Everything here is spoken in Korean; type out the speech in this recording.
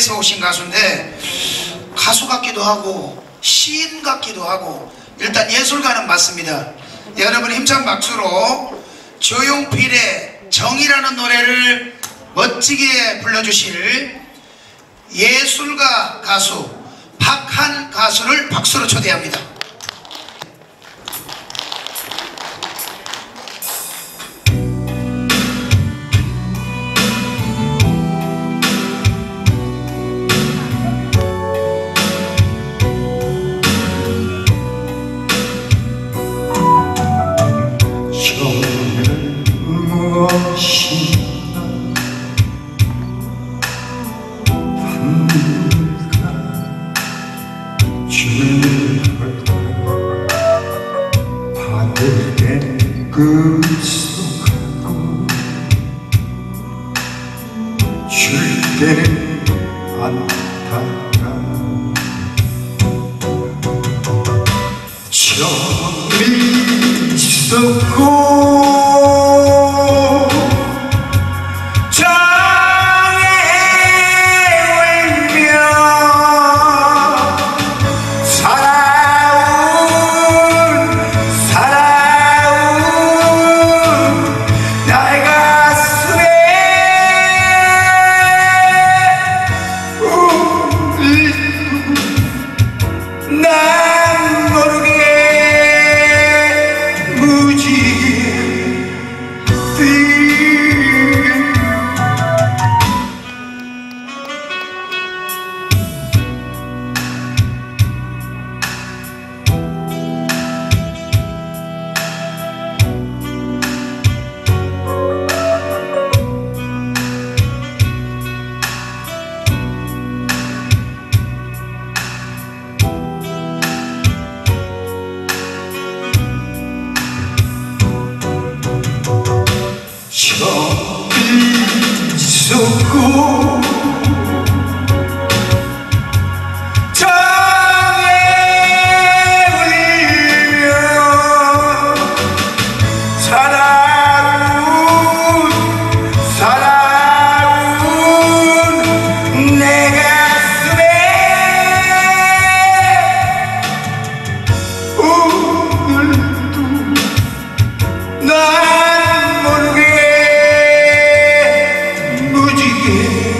해외에서 오신 가수인데 가수 같기도 하고 시인 같기도 하고 일단 예술가는 맞습니다. 여러분 힘찬 박수로 조용필의 정이라는 노래를 멋지게 불러주실 예술가 가수 박한 가수를 박수로 초대합니다. 급속하고 줄 때는 안타까 정이 있었고 저기 있었고 here.